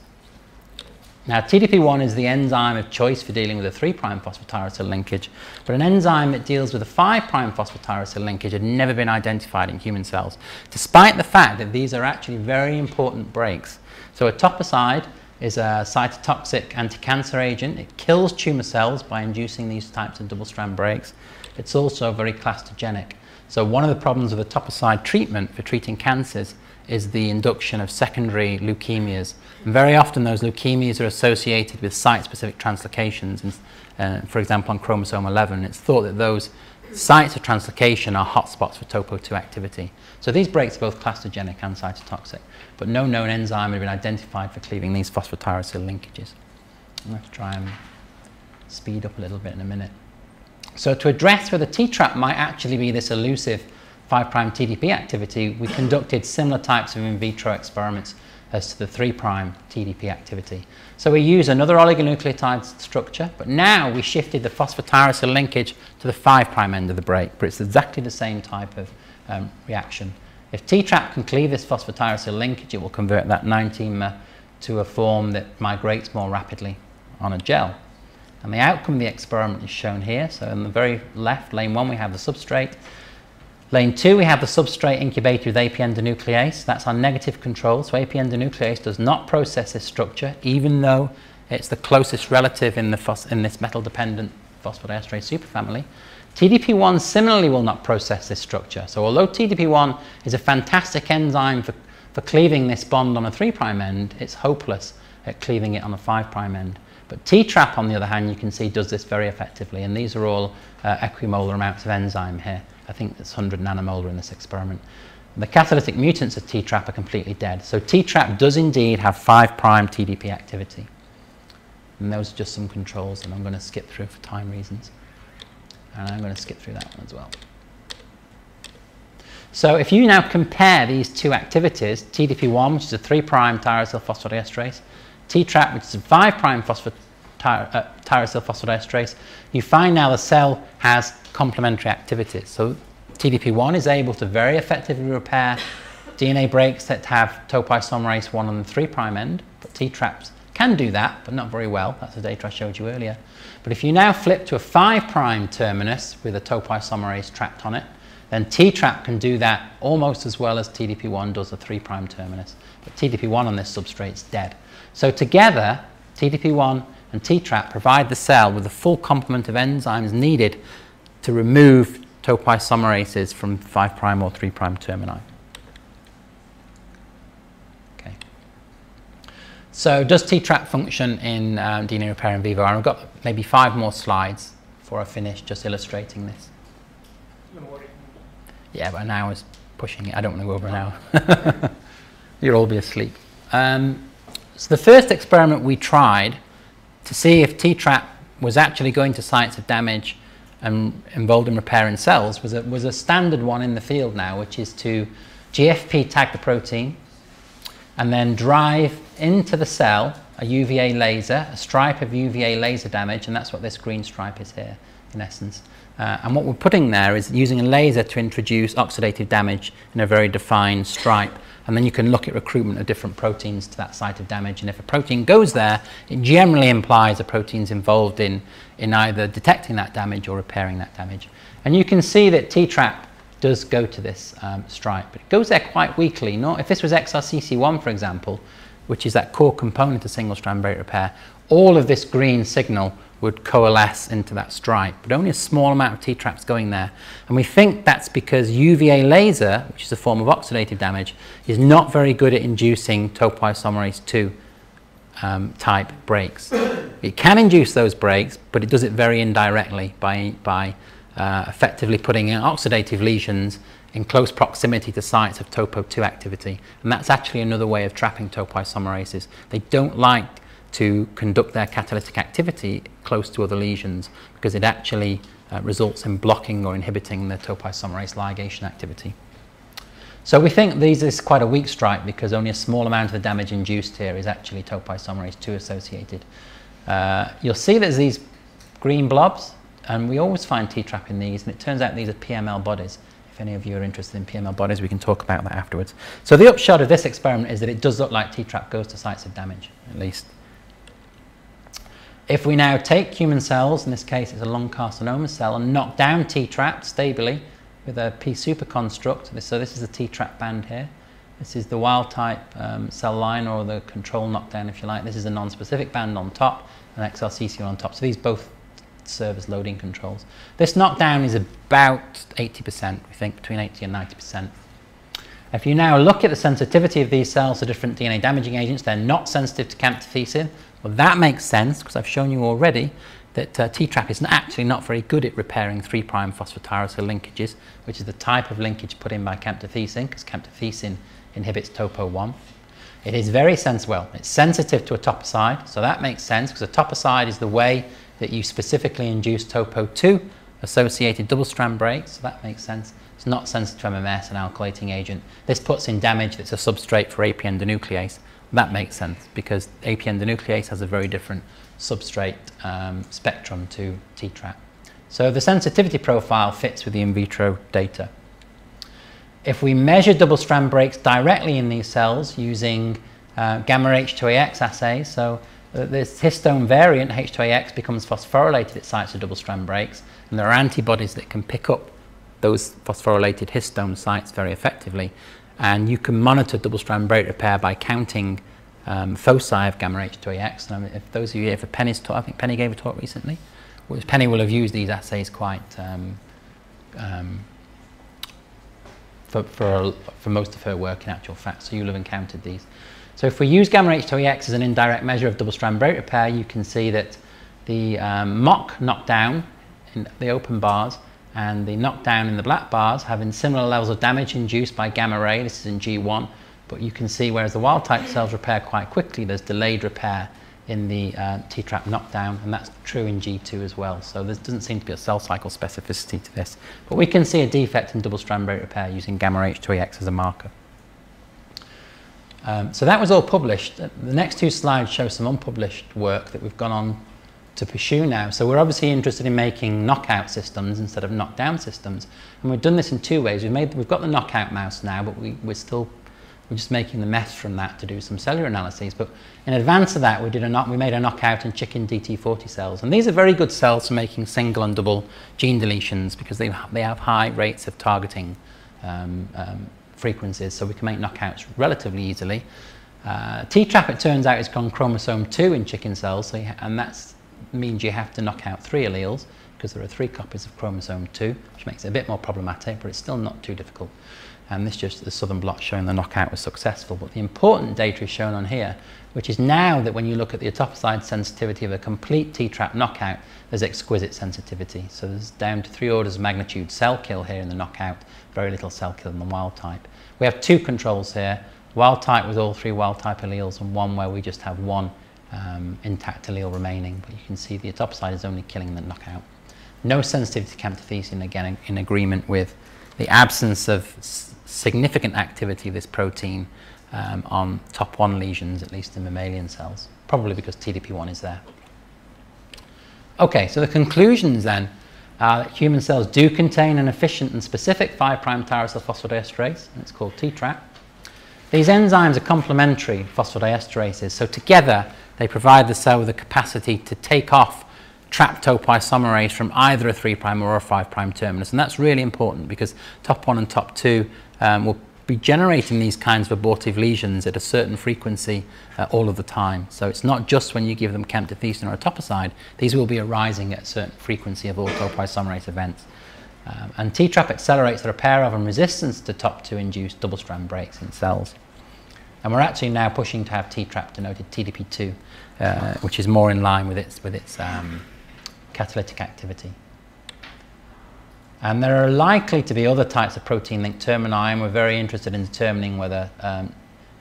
Now, TDP1 is the enzyme of choice for dealing with a 3' phosphotyrosyl linkage, but an enzyme that deals with a 5' phosphotyrosyl linkage had never been identified in human cells, despite the fact that these are actually very important breaks so a etoposide is a cytotoxic anti-cancer agent. It kills tumour cells by inducing these types of double-strand breaks. It's also very clastogenic. So one of the problems with a etoposide treatment for treating cancers is the induction of secondary leukemias. And very often those leukemias are associated with site-specific translocations. And, uh, for example, on chromosome 11, it's thought that those sites of translocation are hotspots for topo2 activity. So these breaks are both clastogenic and cytotoxic but no known enzyme has been identified for cleaving these phosphotyrosyl linkages. I'm going to try and speed up a little bit in a minute. So to address whether T-trap might actually be this elusive 5' TDP activity, we conducted similar types of in vitro experiments as to the 3' TDP activity. So we use another oligonucleotide structure, but now we shifted the phosphotyrosyl linkage to the 5' end of the break, but it's exactly the same type of um, reaction. If T-trap can cleave this phosphotyrosyl linkage, it will convert that 19-mer to a form that migrates more rapidly on a gel. And the outcome of the experiment is shown here. So in the very left, lane one, we have the substrate. Lane 2, we have the substrate incubator with AP endonuclease. That's our negative control. So AP endonuclease does not process this structure, even though it's the closest relative in, the in this metal-dependent phosphodiesterase superfamily. TDP1 similarly will not process this structure. So although TDP1 is a fantastic enzyme for, for cleaving this bond on a 3' end, it's hopeless at cleaving it on a 5' end. But T-trap, on the other hand, you can see does this very effectively, and these are all uh, equimolar amounts of enzyme here. I think it's 100 nanomolar in this experiment. The catalytic mutants of T-trap are completely dead. So T-trap does indeed have 5' TDP activity. And those are just some controls and I'm going to skip through for time reasons. And I'm going to skip through that one as well. So if you now compare these two activities, TDP1, which is a 3' tyrosine phosphodiesterase, T-trap, which is a 5' phosphor uh, tyrosine phosphodiesterase, you find now the cell has complementary activities. So TDP1 is able to very effectively repair DNA breaks that have topoisomerase 1 on the 3' end, but T-traps can do that, but not very well. That's the data I showed you earlier. But if you now flip to a 5' terminus with a topoisomerase trapped on it, then T-trap can do that almost as well as TDP1 does a 3' terminus. But TDP1 on this substrate is dead. So together, TDP1 and T-trap provide the cell with the full complement of enzymes needed to remove topoisomerases from 5' or 3' termini. Okay. So does T-trap function in um, DNA repair in vivo? I've got maybe five more slides before I finish just illustrating this. Yeah, but an hour's pushing it. I don't want to go over an hour. You'll all be asleep. Um, so the first experiment we tried to see if T-trap was actually going to sites of damage and involved in repairing cells was a, was a standard one in the field now, which is to GFP tag the protein and then drive into the cell a UVA laser, a stripe of UVA laser damage, and that's what this green stripe is here, in essence. Uh, and what we're putting there is using a laser to introduce oxidative damage in a very defined stripe and then you can look at recruitment of different proteins to that site of damage. And if a protein goes there, it generally implies a protein's involved in, in either detecting that damage or repairing that damage. And you can see that T-trap does go to this um, stripe, but it goes there quite weakly. Not, if this was XRCC1, for example, which is that core component of single-strand break repair, all of this green signal would coalesce into that stripe, but only a small amount of T-traps going there. And we think that's because UVA laser, which is a form of oxidative damage, is not very good at inducing topoisomerase 2 um, type breaks. It can induce those breaks, but it does it very indirectly by, by uh, effectively putting in oxidative lesions in close proximity to sites of topo 2 activity. And that's actually another way of trapping topoisomerases. They don't like to conduct their catalytic activity close to other lesions because it actually uh, results in blocking or inhibiting the topoisomerase ligation activity. So we think these is quite a weak stripe because only a small amount of the damage induced here is actually topoisomerase 2 associated. Uh, you'll see there's these green blobs and we always find T-trap in these and it turns out these are PML bodies. If any of you are interested in PML bodies, we can talk about that afterwards. So the upshot of this experiment is that it does look like T-trap goes to sites of damage, at least. If we now take human cells, in this case it's a lung carcinoma cell, and knock down T-trap stably with a P super construct, so this is the T-trap band here. This is the wild type um, cell line or the control knockdown if you like. This is a non-specific band on top and XRCC on top. So these both serve as loading controls. This knockdown is about 80%, we think between 80 and 90%. If you now look at the sensitivity of these cells to different DNA damaging agents, they're not sensitive to camptothecin. Well, that makes sense because I've shown you already that uh, T-trap is actually not very good at repairing 3' phosphotyrosine linkages, which is the type of linkage put in by camptothecin, because camptothecin inhibits topo1. It is very sensitive, well, it's sensitive to a etoposide, so that makes sense because a etoposide is the way that you specifically induce topo2 associated double strand breaks, so that makes sense. It's not sensitive to MMS, an alkylating agent. This puts in damage that's a substrate for AP endonuclease, that makes sense because AP endonuclease has a very different substrate um, spectrum to T-trap. So the sensitivity profile fits with the in vitro data. If we measure double strand breaks directly in these cells using uh, gamma H2AX assays, so uh, this histone variant H2AX becomes phosphorylated at sites of double strand breaks, and there are antibodies that can pick up those phosphorylated histone sites very effectively. And you can monitor double-strand break repair by counting um, foci of gamma H2AX. And if those of you here for Penny's talk, I think Penny gave a talk recently, Penny will have used these assays quite um, um, for, for, for most of her work in actual fact, so you'll have encountered these. So if we use gamma H2AX as an indirect measure of double-strand break repair, you can see that the um, mock knockdown in the open bars and the knockdown in the black bars having similar levels of damage induced by gamma ray, this is in G1, but you can see whereas the wild type cells repair quite quickly, there's delayed repair in the uh, T-trap knockdown, and that's true in G2 as well. So there doesn't seem to be a cell cycle specificity to this. But we can see a defect in double-strand break repair using gamma H2AX as a marker. Um, so that was all published. The next two slides show some unpublished work that we've gone on to pursue now. So we're obviously interested in making knockout systems instead of knockdown systems. And we've done this in two ways. We've, made, we've got the knockout mouse now, but we, we're still we're just making the mess from that to do some cellular analyses. But in advance of that, we, did a knock, we made a knockout in chicken DT40 cells. And these are very good cells for making single and double gene deletions because they, they have high rates of targeting um, um, frequencies. So we can make knockouts relatively easily. Uh, T-trap, it turns out, is on chromosome 2 in chicken cells. So and that means you have to knock out three alleles because there are three copies of chromosome 2, which makes it a bit more problematic, but it's still not too difficult and this just the southern blot showing the knockout was successful. But the important data is shown on here, which is now that when you look at the etoposide sensitivity of a complete T-trap knockout, there's exquisite sensitivity. So there's down to three orders of magnitude cell kill here in the knockout, very little cell kill in the wild type. We have two controls here, wild type with all three wild type alleles and one where we just have one um, intact allele remaining, but you can see the etoposide is only killing the knockout. No sensitivity to camptothecin, again in agreement with the absence of significant activity of this protein um, on top 1 lesions, at least in mammalian cells, probably because TDP1 is there. Okay, so the conclusions then are that human cells do contain an efficient and specific 5' tyrosine phosphodiesterase, and it's called TTRAP. These enzymes are complementary phosphodiesterases, so together they provide the cell with the capacity to take off trapped topoisomerase from either a 3' or a 5' terminus. And that's really important because top 1 and top 2 um, will be generating these kinds of abortive lesions at a certain frequency uh, all of the time. So it's not just when you give them camptothecin or etoposide, these will be arising at a certain frequency of all topoisomerase events. Um, and T-trap accelerates the repair of and resistance to top 2 induced double-strand breaks in cells. And we're actually now pushing to have T-trap denoted TDP2, uh, which is more in line with its, with its um, catalytic activity. And there are likely to be other types of protein-linked termini, and we're very interested in determining whether um,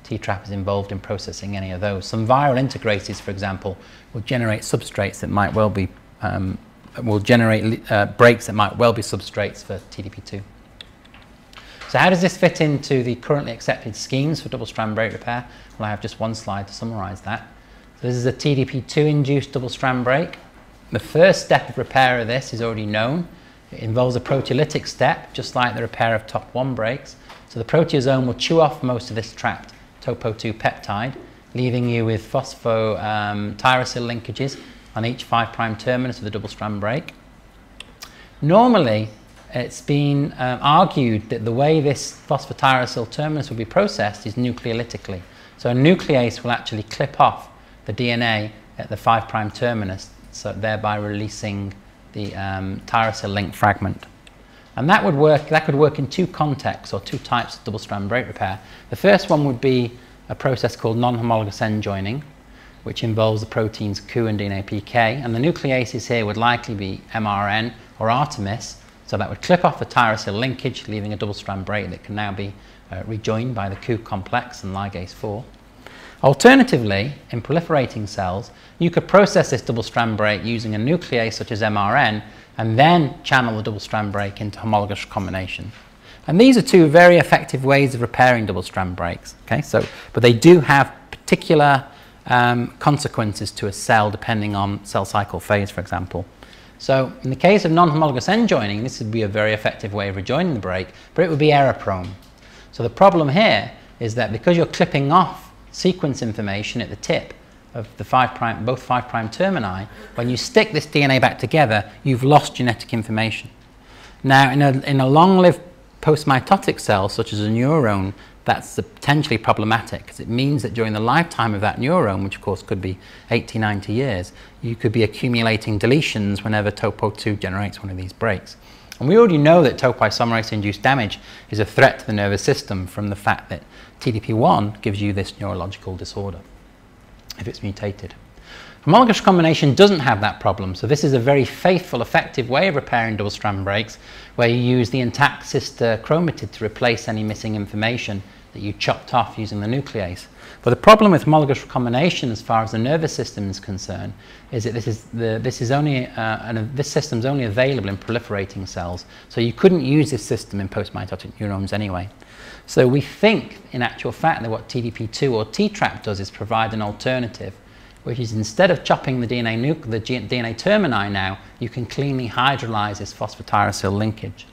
T-trap is involved in processing any of those. Some viral integrases, for example, will generate substrates that might well be, um, will generate uh, breaks that might well be substrates for TDP2. So how does this fit into the currently accepted schemes for double-strand break repair? Well, I have just one slide to summarize that. So this is a TDP2-induced double-strand break. The first step of repair of this is already known. It involves a proteolytic step, just like the repair of top 1 breaks. So the proteasome will chew off most of this trapped topo-2 peptide, leaving you with phospho um, tyrosyl linkages on each 5' terminus of the double strand break. Normally, it's been um, argued that the way this phosphotyrosyl terminus will be processed is nucleolytically. So a nuclease will actually clip off the DNA at the 5' terminus so thereby releasing the um, tyrosyl link fragment. And that would work, that could work in two contexts or two types of double strand break repair. The first one would be a process called non-homologous end joining, which involves the proteins Ku and DNA PK, and the nucleases here would likely be MRN or Artemis, so that would clip off the tyrosyl linkage, leaving a double strand break that can now be uh, rejoined by the Ku complex and ligase 4. Alternatively, in proliferating cells, you could process this double strand break using a nuclease such as MRN and then channel the double strand break into homologous recombination. And these are two very effective ways of repairing double strand breaks. Okay, so, but they do have particular um, consequences to a cell depending on cell cycle phase, for example. So in the case of non-homologous end joining, this would be a very effective way of rejoining the break, but it would be error prone. So the problem here is that because you're clipping off sequence information at the tip of the five prime, both five prime termini, when you stick this DNA back together, you've lost genetic information. Now, in a, in a long-lived post-mitotic cell, such as a neuron, that's potentially problematic because it means that during the lifetime of that neuron, which of course could be 80, 90 years, you could be accumulating deletions whenever TOPO2 generates one of these breaks. And we already know that topoisomerase-induced damage is a threat to the nervous system from the fact that TDP1 gives you this neurological disorder if it's mutated. Homologous recombination doesn't have that problem, so this is a very faithful, effective way of repairing double-strand breaks where you use the intact sister chromatid to replace any missing information that you chopped off using the nuclease. But the problem with homologous recombination as far as the nervous system is concerned is that this is, the, this is only, uh, and this system is only available in proliferating cells, so you couldn't use this system in post-mitotic neurons anyway. So we think, in actual fact, that what TDP2 or T-trap does is provide an alternative which is instead of chopping the DNA, nucle, the DNA termini now, you can cleanly hydrolyze this phosphotyrosine linkage.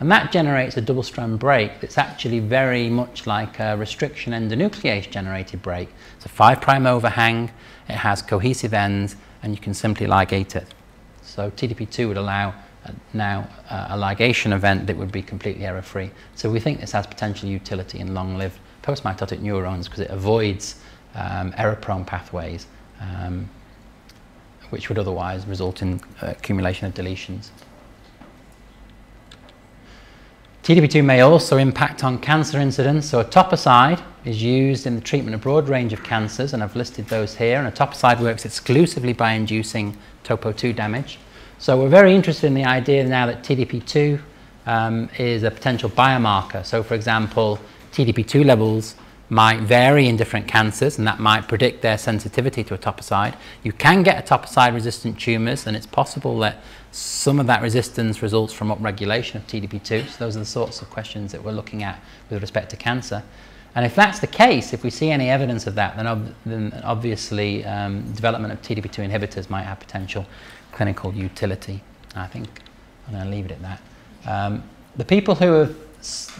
And that generates a double strand break that's actually very much like a restriction endonuclease generated break. It's a 5' overhang, it has cohesive ends, and you can simply ligate it. So TDP2 would allow uh, now uh, a ligation event that would be completely error free. So we think this has potential utility in long lived post mitotic neurons because it avoids um, error prone pathways um, which would otherwise result in uh, accumulation of deletions. TDP2 may also impact on cancer incidence. So etoposide is used in the treatment of a broad range of cancers, and I've listed those here. And etoposide works exclusively by inducing TOPO2 damage. So we're very interested in the idea now that TDP2 um, is a potential biomarker. So for example, TDP2 levels might vary in different cancers and that might predict their sensitivity to etoposide. You can get etoposide resistant tumours and it's possible that some of that resistance results from upregulation of TDP2. So those are the sorts of questions that we're looking at with respect to cancer. And if that's the case, if we see any evidence of that, then, ob then obviously um, development of TDP2 inhibitors might have potential clinical utility. I think I'm going to leave it at that. Um, the people who have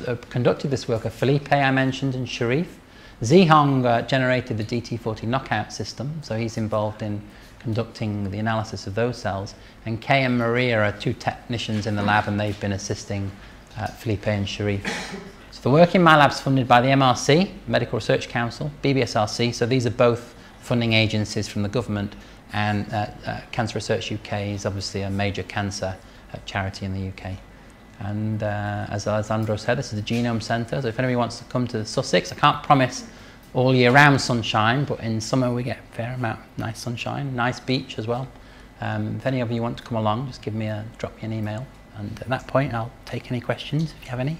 uh, conducted this work are Felipe, I mentioned, and Sharif. Zhihong uh, generated the DT40 knockout system, so he's involved in conducting the analysis of those cells. And Kay and Maria are two technicians in the lab, and they've been assisting uh, Felipe and Sharif. So the work in my lab is funded by the MRC, Medical Research Council, BBSRC, so these are both funding agencies from the government, and uh, uh, Cancer Research UK is obviously a major cancer uh, charity in the UK. And uh, as Alessandro said, this is the Genome Centre. So if anybody wants to come to Sussex, I can't promise all year round sunshine, but in summer we get a fair amount of nice sunshine, nice beach as well. Um, if any of you want to come along, just give me a drop me an email, and at that point I'll take any questions if you have any.